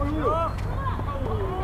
Olha o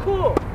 cool.